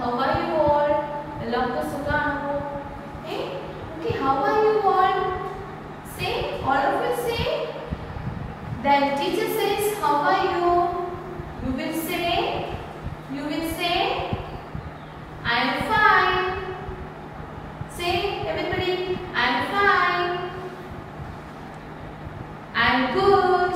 how are you all? Lakko sukano. Hey, okay, how are you all? Say, all of you say. Then teacher says, how are you? You will say, you will say, I am fine. Say, everybody, I am fine. I am good.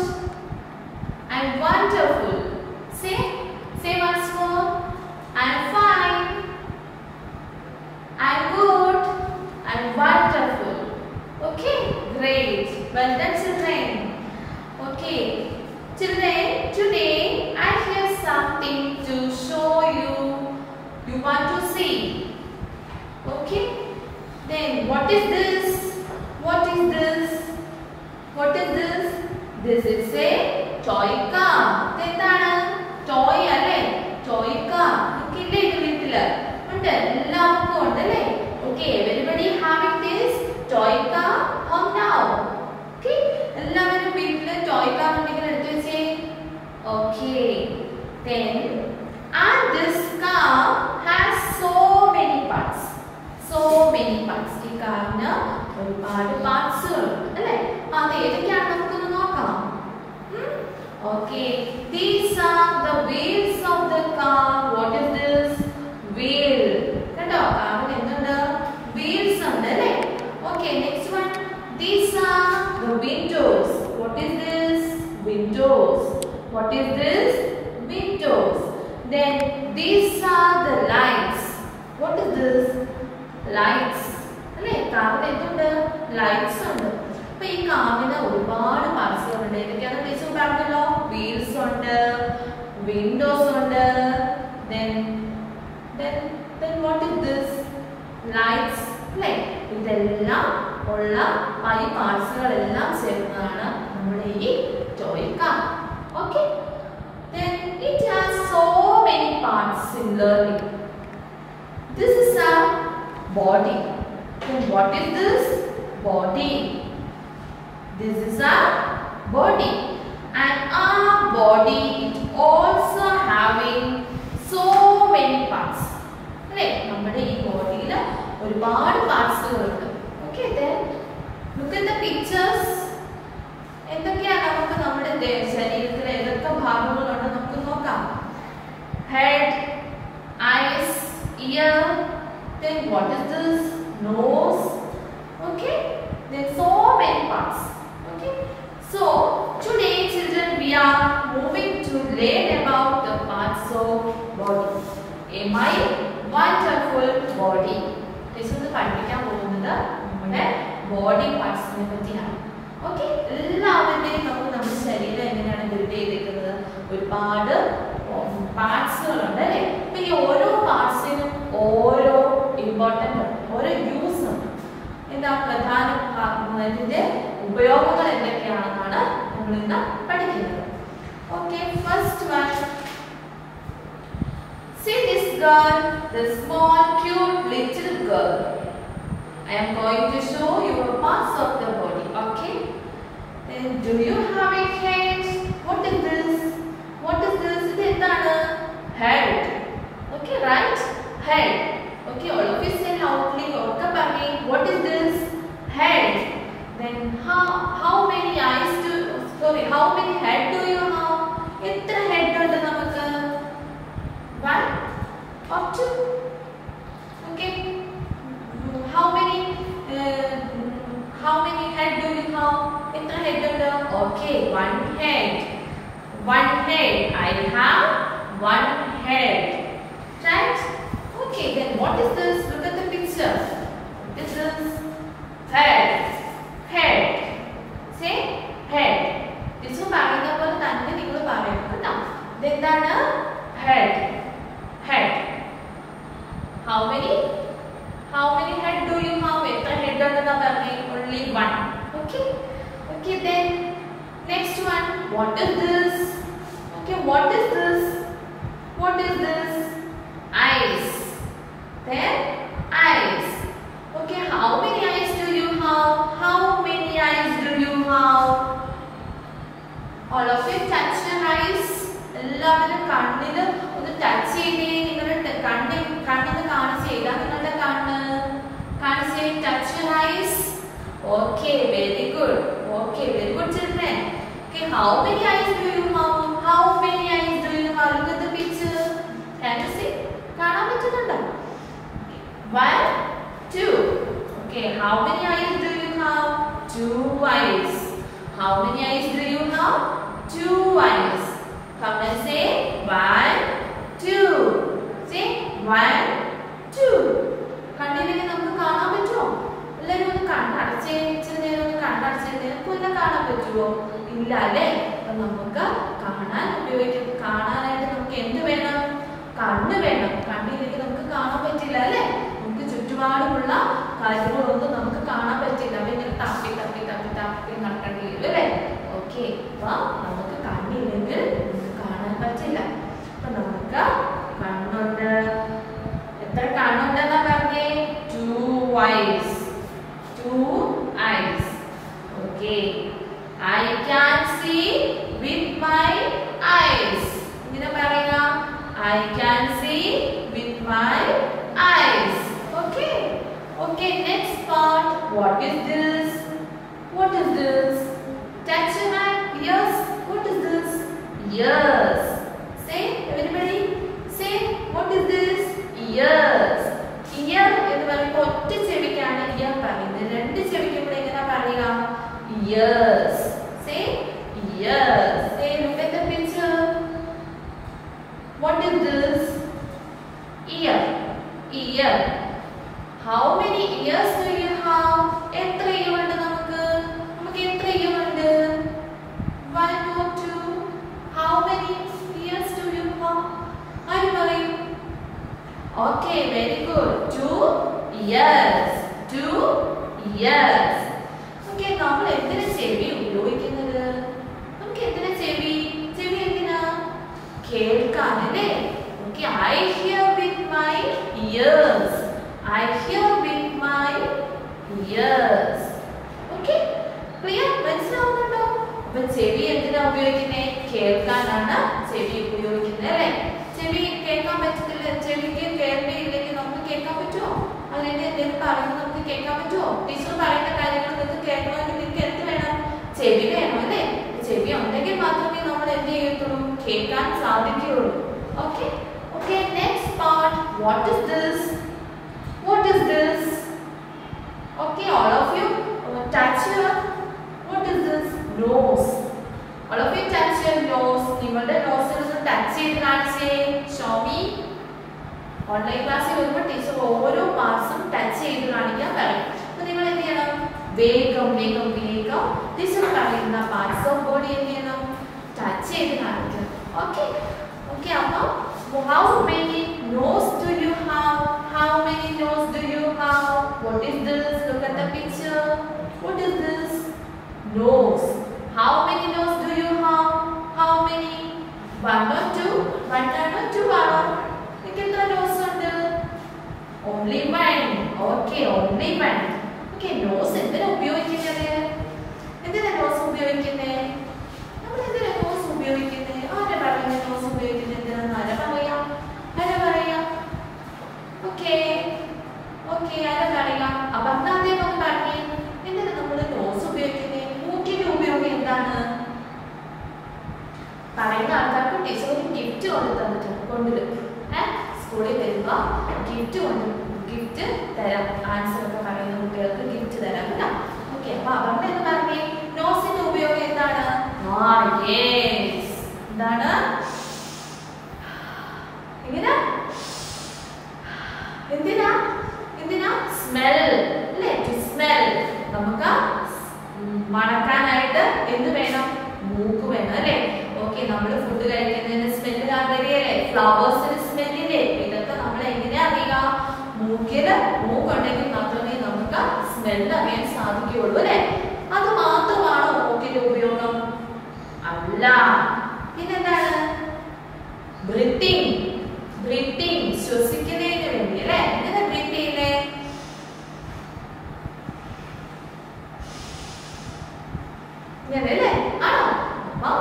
Lights അല്ലേ? കാറിന് എന്തുണ്ട്? Lights ഉണ്ട്. അപ്പൊ ഈ കാറിന് ഒരുപാട് പാർട്സുകൾ ഉണ്ട് ഏതൊക്കെയാണെന്ന് ടീച്ചർ പറഞ്ഞല്ലോ? വീൽസ് ഉണ്ട് വിൻഡോസ് ഉണ്ട്. Then then then what is this? Lights. അല്ലേ? ഇതെല്ലാം ഉള്ള പൈ പാർട്സുകളെല്ലാം ചേർന്നതാണ് നമ്മുടെ ഈ toy car okay then it has so many parts similarly this is a body. Then what is this? Body. This is our body. And our body it also having so many parts. അല്ലേ? നമ്മുടെ ഈ ബോഡിയിൽ ഒരുപാട് പാർട്സുകളുണ്ട് okay look at the pictures എന്തൊക്കെയാണ് നമുക്ക് നമ്മുടെ ശരീരത്തിൽ ഏതൊക്കെ ഭാഗങ്ങളുണ്ട്? നമുക്ക് നോക്കാം. Head eyes ear, then what is this? Nose, okay? Then so many parts, okay? So today children we are moving to learn about the parts of body. A my wonderful body. Teacher ഇത് പഠിപ്പിക്കാൻ പോകുന്നത് നമ്മുടെ body പാർട്സിനെ പറ്റിയാണ് okay എല്ലാവരുടെയും നമുക്ക് നമ്മുടെ ശരീരം എങ്ങനെയാണ് ബിൽഡ് ചെയ്തിരിക്കുന്നത് ഒരുപാട് എന്താ പ്രധാന ഭാഗം ഇതിന്റെ ഉപയോഗങ്ങൾ എന്തൊക്കെയാണെന്നാണ് നമ്മൾ ഇന്ന് പഠിക്കുന്നത് okay first one See this girl, the small cute little girl. I am going to show you parts of the body, okay? Then do you have a head? okay. Okay then next one. What is this? Okay what is this? What is this? Okay, how many eyes do you have? Two eyes. How many eyes do you have? Two eyes. Come and say one, two. Say one, two. കണ്ണിലേക്ക് നമുക്ക് കാണാൻ പറ്റുമോ എല്ലാവരും ഒന്ന് കണ്ണടച്ചേ ഇച്ചിരി നേരം ഒന്ന് കണ്ണടച്ചേ നിനക്ക് കാണാൻ പറ്റുമോ ഇല്ല അല്ലേ അപ്പൊ നമുക്ക് കാണാൻ ഉപയോഗിക്കും കാണാനായിട്ട് നമുക്ക് എന്ത് വേണം കണ്ണ് വേണം കണ്ണിലേക്ക് നമുക്ക് കാണാൻ പറ്റില്ല അല്ലേ നമുക്ക് ചുറ്റുപാടുമുള്ള കാര്യങ്ങളൊന്നും നമുക്ക് കാണാൻ പറ്റില്ല അപ്പൊ ഇങ്ങനെ തപ്പി തപ്പി തപ്പി തപ്പി നടക്കേണ്ടി വരും അല്ലേ ഓക്കെ അപ്പൊ നമുക്ക് കണ്ണില്ലെങ്കിൽ നമുക്ക് കാണാൻ പറ്റില്ല അപ്പൊ നമുക്ക് കണ്ണുണ്ട് എത്ര കണ്ണുണ്ടെന്നാ പറഞ്ഞേ two eyes two eyes okay I can see with my eyes ഇങ്ങനെ പറയുക I can see with my eyes okay okay next part what is this what is this touch your hand yes what is this yes say everybody say what is this ears ear എന്ന് പറയുമ്പോൾ ഒറ്റ ചെവിക്കാണ് year പറയുന്നത് രണ്ട് ചെവിക്ക് കൂടെ എങ്ങനെ പറയുക ears say ears say look at the picture what is this ear ear how many ears do you have എത്ര ഇയർ ഉണ്ട് നമുക്ക് നമുക്ക് എത്ര ഇയർ ഉണ്ട് one or two how many ears do you have ആര് പറയും Okay, very good. Two years. Two years. Okay, നമ്മൾ എന്തിനാ ചെവി ഉപയോഗിക്കുന്നത്? നമുക്ക് എന്തിനാ ചെവി? ചെവി എന്തിനാ? അല്ലേ okay I hear with my ears I hear with my ears okay clear മനസ്സിലാവുന്നുണ്ടോ? അപ്പൊ ചെവി എന്തിനാ ഉപയോഗിക്കുന്നത് കേൾക്കാനാണ് ചെവി ഉപയോഗിക്കുന്നത് അല്ലേ ചെവി കേൾക്കാൻ പറ്റത്തില്ല ചെവിക്ക് കേൾവിയില്ലെങ്കിൽ നമുക്ക് കേൾക്കാൻ പറ്റുമോ അല്ലെങ്കിൽ എന്തെങ്കിലും പറയുന്നത് നമുക്ക് കേൾക്കാൻ പറ്റുമോ? ടീച്ചർ പറയുന്ന കാര്യങ്ങൾ നിങ്ങൾക്ക് കേൾക്കണമെങ്കിൽ നിങ്ങൾക്ക് എന്ത് വേണം? ചെവി വേണം അല്ലേ? ചെവി ഉണ്ടെങ്കിൽ മാത്രമേ നമ്മൾ എന്ത് ചെയ്യത്തുള്ളൂ? കേൾക്കാൻ സാധിക്കുകയുള്ളൂ. Okay okay next part what is this what is this okay all of you touch your what is this nose all of you touch your nose നിങ്ങളുടെ നോസിൽ ഒന്ന് ടച്ച് ചെയ്ത് കാണിച്ചേ. ഷോമി ഓൺലൈൻ ക്ലാസ്സിൽ വരുമ്പോൾ ടീച്ചർ ഓരോ പാർട്സും ടച്ച് ചെയ്ത് കാണിക്കാൻ പറയും. അപ്പൊ നിങ്ങൾ എന്ത് ചെയ്യണം? വേഗം വേഗം വേഗം ടീച്ചർ പറയുന്ന പാർട്സ് ഓഫ് ബോഡി എന്ത് ചെയ്യണം? ടച്ച് ചെയ്ത് കാണിക്കണം. ഓക്കെ ഓക്കെ അപ്പൊ how many nose do you have how many nose do you have what is this look at the picture what is this nose how many nose do you have? How many one or two one ആണോ two ആണോ? നിങ്ങൾക്ക് എത്ര nose ഉണ്ട്? Only one. Okay, only one. Okay, nose എന്തിനാ ഉപയോഗിക്കുന്നത്? എന്തിനാ nose ഉപയോഗിക്കുന്നത്? നമ്മൾ എന്തിനാ nose ഉപയോഗിക്കുന്നത്? ആരാ പറയുന്നത് nose ഉപയോഗിക്കുന്നത് എന്തിനാന്ന് ആരാ പറയാ? ആരാ പറയാ? Okay. Okay, ആരാ പറയാ? അന്നാദ്യം ഒന്ന് പറഞ്ഞേ. എന്തിനാ നമ്മൾ nose ഉപയോഗിക്കുന്നത്? മൂക്കിന്റെ ഉപയോഗം എന്താണ്? പറയുന്ന ആൾക്കാർക്ക് ടീച്ചർ ഒരു ഗിഫ്റ്റ് കൊണ്ട് തന്നിട്ടുണ്ട് കൊണ്ടുവരും സ്കൂളിൽ വരുമ്പോൾ ഗിഫ്റ്റ് കൊണ്ട് ഗിഫ്റ്റ് തരാം. ആൻസർ ഒക്കെ പറയുന്ന കുട്ടികൾക്ക് ഗിഫ്റ്റ് തരാം കേട്ടോ. ഓക്കെ അപ്പൊ അവരുടെ എന്ന് പറഞ്ഞേ? നോസിന്റെ ഉപയോഗം എന്താണ്? എന്താണ്? എങ്ങനെ? എന്തിനാ? എന്തിനാ? സ്മെൽ അല്ലേ? സ്മെൽ നമുക്ക് മണക്കാനായിട്ട് എന്ത് വേണം? മൂക്ക് വേണം അല്ലേ? ഓക്കെ നമ്മൾ ഫുഡ് കഴിക്കുന്നതിന് സ്മെല്ല് കാണുകയല്ലേ ഫ്ലവേഴ്സിന് മൂക്കുണ്ടെങ്കിൽ മാത്രമേ നമുക്ക് സ്മെൽ അറിയാൻ സാധിക്കുകയുള്ളൂ അല്ലെ? അത് മാത്രമാണോ മൂക്കിന്റെ ഉപയോഗം? അല്ല പിന്നെന്താണ് ബ്രീത്തിങ് ബ്രീത്തിങ് ശ്വസിക്കുന്നതിന് വേണ്ടി അല്ലേ എങ്ങനെ ബ്രീത്ത് ചെയ്യുന്നേ ഇങ്ങനെ അല്ലേ ആണോ അപ്പം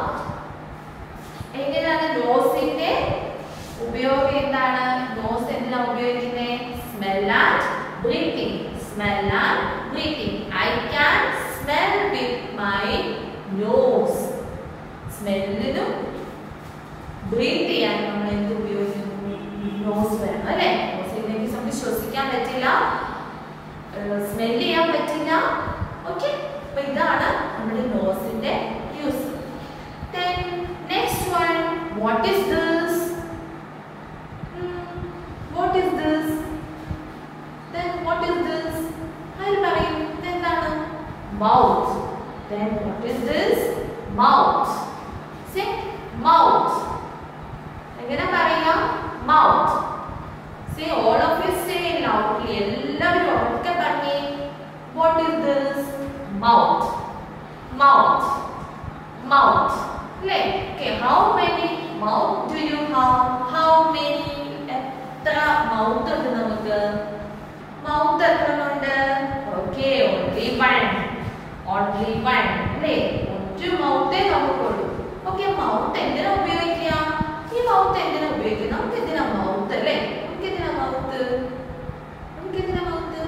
എങ്ങനെയാണ് നോസിന്റെ ഉപയോഗം എന്താണ് നോസ് എന്തിനാ ഉപയോഗിക്കുന്നത് smell and breathing smell and breathing I can breathe ചെയ്യാൻ നമ്മൾ എന്ത് ഉപയോഗിക്കുന്നു നോസ് വേണം അല്ലേ? നോസിലേക്ക് നമുക്ക് ശ്വസിക്കാൻ പറ്റില്ല. സ്മെൽ ചെയ്യാൻ പറ്റില്ല. ഓക്കെ അപ്പൊ ഇതാണ് നമ്മുടെ നോസിന്റെ use next one what Hmm, what is this? Then what is this? ആര് പറയും ഇതെന്താണ്? Mouth. What what is this? Mouth say mouth എങ്ങനെ പറയാം mouth say all of you say loudly എല്ലാവരും ഉറക്കെ പറഞ്ഞേ what is this mouth mouth mouth അല്ലേ okay how many mouth do you have how many എത്ര mouth ഉണ്ട് നമുക്ക് mouth എത്ര ഉണ്ട് okay only one only one അല്ലേ ഒരു മൗത്തേ നമുക്കുള്ളൂ ഓക്കെ മൗത്ത് എന്തിനാ ഉപയോഗിക്കുക ഈ മൗത്ത് എന്തിനാ ഉപയോഗിക്കുക നമുക്ക് എന്തിനാ മൗത്ത് അല്ലേ നമുക്ക് എന്തിനാ മൗത്ത് നമുക്ക് എന്തിനാ mouth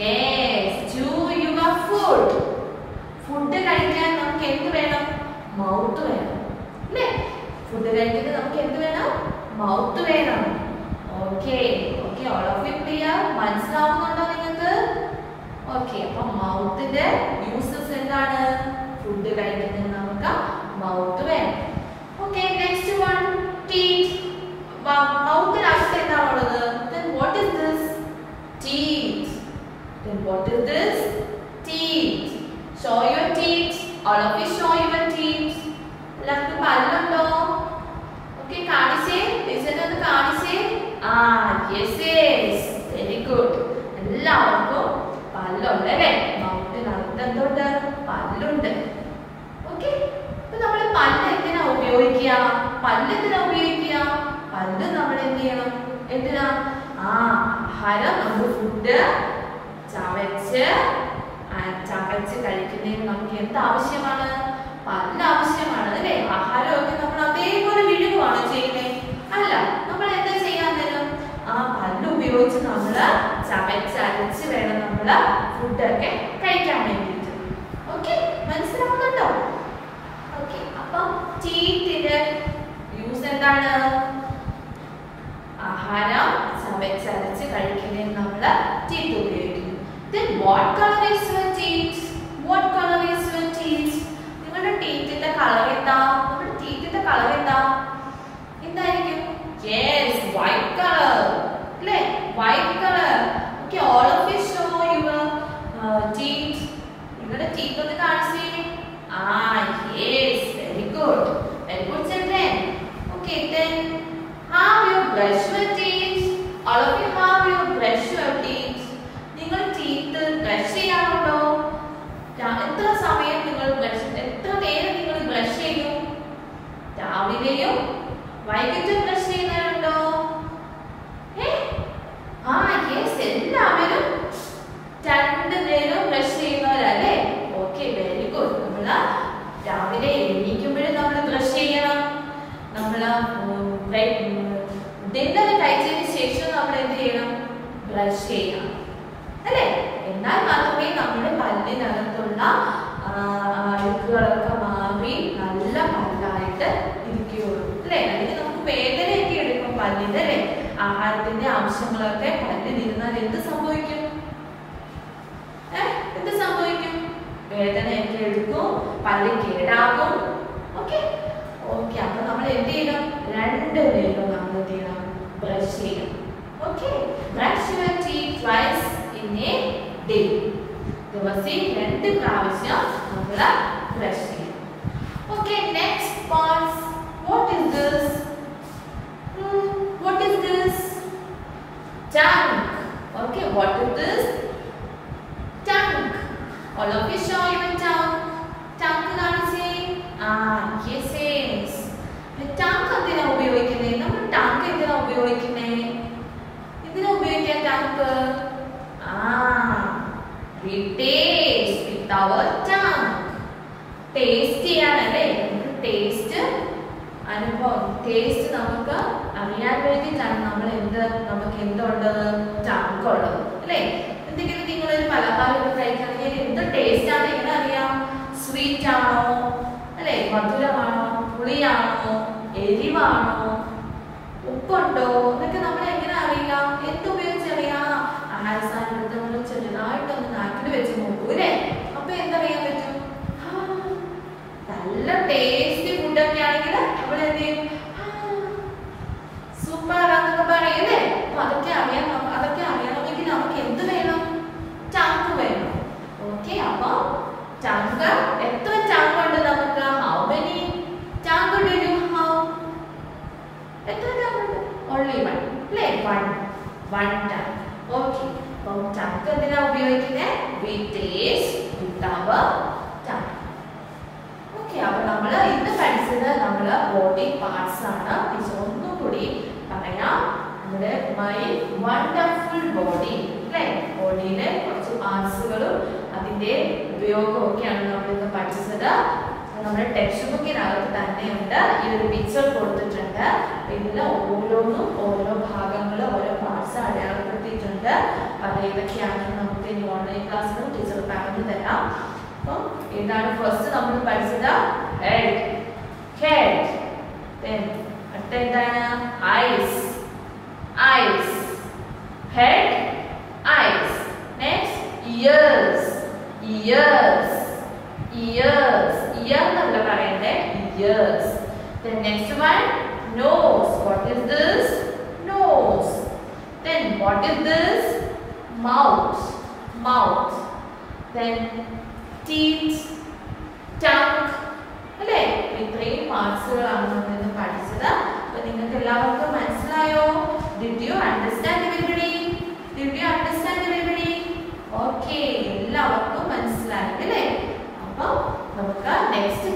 yes to your food food കഴിക്കാൻ നമുക്ക് എന്ത് വേണം മൗത്ത് വേണം അല്ലേ ഫുഡ് കഴിക്കുന്നത് നമുക്ക് എന്ത് വേണം മൗത്ത് വേണം okay okay all of you clear മനസ്സിലാവുന്നുണ്ടോ നിങ്ങൾക്ക് ഓക്കെ അപ്പൊ മൗത്തിന്റെ യൂസസ് എന്താണ് ഫുഡ് കഴിക്കുന്നതിന് നമുക്ക് മൗത്ത് വേണം ഓക്കെ നെക്സ്റ്റ് വൺ ടീത്ത് മൗത്തിനകത്ത് എന്താണുള്ളത് then what is this teeth. Then what is this? Teeth. Show your teeth. All of you show your teeth. എല്ലാവർക്കും പല്ലുണ്ടോ? ഓക്കെ കാണിച്ചേ. ടീച്ചറിനെ ഒന്ന് കാണിച്ചേ. ആ യെസ് യെസ് വെരി ഗുഡ് എല്ലാവർക്കും പല്ലുണ്ട് അല്ലേ? മൗത്തിനകത്ത് എന്തുണ്ട്? പല്ലുണ്ട്. ഓക്കെ അപ്പൊ നമ്മൾ പല്ല് എന്തിനാ ഉപയോഗിക്കുക? പല്ല് എന്തിനാ ഉപയോഗിക്കുക? പല്ല് നമ്മൾ എന്ത് ചെയ്യണം? എന്തിനാ? ആഹാരം നമ്മൾ ഫുഡ് ചവച്ച് ചവച്ച് കഴിക്കുന്നതിന് നമുക്ക് എന്ത് ആവശ്യമാണ് പല്ല് ആവശ്യമാണ് അല്ലേ? ആഹാരമൊക്കെ നമ്മൾ അതേപോലെ വിഴുകുവാണ് ചെയ്യുന്നത് അല്ല നമ്മൾ എന്താ ചെയ്യാൻ തരും ആ പല്ല് ഉപയോഗിച്ച് നമ്മൾ ചവച്ചരച്ച് വേണം നമ്മൾ ഫുഡൊക്കെ കഴിക്കാൻ വേണ്ടിയിട്ട്. ഓക്കെ മനസ്സിലാവുന്നുണ്ടോ? ഓക്കെ അപ്പം ടീത്തിന്റെ യൂസ് എന്താണ്? ആഹാരം ചവച്ചരച്ച് കഴിക്കുന്നതിന് നമ്മൾ ടീത്ത് ഉപയോഗിക്കുന്നു then what color is your teeth what color is രാവിലെയും വൈകിട്ട് ബ്രഷ് ചെയ്യുന്നവരുണ്ടോ? എല്ലാവരും നേരം ബ്രഷ് ചെയ്യുന്നവരല്ലേ? വെരി ഗുഡ് നമ്മൾ രാവിലെ നമ്മൾ ചെയ്യണം. നമ്മൾ ശേഷം നമ്മൾ എന്ത് ചെയ്യണം? ബ്രഷ് ചെയ്യണം അല്ലേ എന്നാൽ മാത്രമേ നമ്മുടെ പല്ലിനകത്തുള്ള ആ, അഴുക്കുകളൊക്കെ മാറി നല്ല പല്ലായിട്ട് ഇരിക്കുകയുള്ളൂ അല്ലേ അല്ലെങ്കിൽ നമുക്ക് വേദനയൊക്കെ എടുക്കും പല്ലിന്റെ അല്ലേ ആഹാരത്തിന്റെ ആവശ്യങ്ങളൊക്കെ പല്ലിലിരുന്നാൽ എന്ത് സംഭവിക്കും? ഏഹ് എന്ത് സംഭവിക്കും? വേദനയൊക്കെ എടുക്കും പല്ല് കേടാകും. ഓക്കെ? ഓക്കെ അപ്പൊ നമ്മൾ എന്ത് ചെയ്യണം? രണ്ട് നേരം നമ്മൾ എന്ത് ചെയ്യണം? ബ്രഷ് ചെയ്യണം. Okay? Brush twice in a day ദിവസം രണ്ട് പ്രാവശ്യം നമ്മൾ ബ്രഷ് ചെയ്യണം. Okay next parts what is this what is this tongue okay what is this tongue all of you show your tongue tongue കാണിച്ചേ ആ yes yes tongue എന്തിനാ ഉപയോഗിക്കുന്നത് നമ്മൾ tongue എന്തിനാ ഉപയോഗിക്കുന്നത് എന്തിനാ ഉപയോഗിക്കാൻ tongue ആ we taste with our tongue taste ചെയ്യാനല്ലേ നമുക്ക് ടേസ്റ്റ് അനുഭവം ടേസ്റ്റ് നമുക്ക് അറിയാൻ വേണ്ടിയിട്ടാണ് നമ്മൾ എന്ത് എന്തുണ്ട്? ടങ്ക് അല്ലേ? എന്തെങ്കിലും നിങ്ങൾ ഒരു പലഹാരം കഴിക്കുകയാണെങ്കിൽ എന്ത് ടേസ്റ്റ് ആണ്? എങ്ങനെ അറിയാം സ്വീറ്റ് ആണോ? അല്ലേ? മധുരമാണോ? പുളിയാണോ? എരിവാണോ? ഉപ്പുണ്ടോ? എന്നൊക്കെ നമ്മൾ എങ്ങനെ അറിയാം? എന്തുപയോഗിച്ച് അറിയാം ആഹാര സാധനം നമ്മൾ ചെറുതായിട്ടൊന്ന് നാട്ടിൽ വെച്ച് നോക്കൂ അല്ലേ? അപ്പൊ എന്തറിയാൻ പറ്റും? നല്ല ടേസ്റ്റി ഫുഡൊക്കെ ആണെങ്കിൽ നമ്മൾ എന്ത് ചെയ്യും സൂപ്പർ എന്നൊക്കെ പറയല്ലേ അപ്പൊ അതൊക്കെ അറിയാൻ നമ്മ- അതൊക്കെ അറിയണമെങ്കിൽ നമുക്ക് എന്ത് വേണം ചങ്ക് വേണം ഓക്കെ അപ്പൊ ചങ്ക് എത്ര ചങ്ക് ഉണ്ട് നമുക്ക് how many tongue do you how എത്ര ചങ്ക് ഉണ്ട് ഓൺലി വൺ അല്ലേ വൺ വൺ ടങ് ഓക്കെ അപ്പം ചങ്ക് എന്തിനാ ഉപയോഗിക്കുന്നത് we taste with our tongue okay അപ്പൊ നമ്മൾ ഇന്ന് പഠിച്ചത് നമ്മൾ ബോഡി പാർട്സ് ആണ് ടീച്ചർ ഒന്നും കൂടി പറയാം. നമ്മുടെ മൈ വണ്ടർഫുൾ ബോഡി അല്ലേ? ബോഡിയിലെ കുറച്ച് പാർട്സുകളും അതിന്റെ ഉപയോഗവും ഒക്കെയാണ് നമ്മളിന്ന് പഠിച്ചത്. നമ്മുടെ ടെക്സ്റ്റ് ബുക്കിനകത്ത് തന്നെയുണ്ട്. ഈ ഒരു പിക്ചർ കൊടുത്തിട്ടുണ്ട്. ഇതിൽ ഓരോന്നും ഓരോ ഭാഗങ്ങൾ ഓരോ പാർട്സ് അടയാളപ്പെടുത്തിയിട്ടുണ്ട്. അത് ഏതൊക്കെയാണെന്ന് നമുക്ക് ഇനി ഓൺലൈൻ ക്ലാസ്സിലും ടീച്ചർ പറഞ്ഞു തരാം. അപ്പം ഇതാണ് ഫസ്റ്റ് നമ്മൾ പഠിച്ചത്? Head head then attendaana eyes eyes head. Eyes next ears. Ears. Ears. Ear namla parayunde ears. Then next one nose. What is this? Nose. Then what is this? Mouth. Mouth. Then teeth. Tongue. അല്ലേ? ഇത്രയും മാർക്സുകളാണ് നമ്മൾ ഇന്ന് പഠിച്ചത്. അപ്പൊ നിങ്ങൾക്ക് എല്ലാവർക്കും മനസ്സിലായോ? Did you understand everybody did you understand everybody okay എല്ലാവർക്കും മനസ്സിലായി അല്ലേ? അപ്പൊ നമുക്ക് നെക്സ്റ്റ്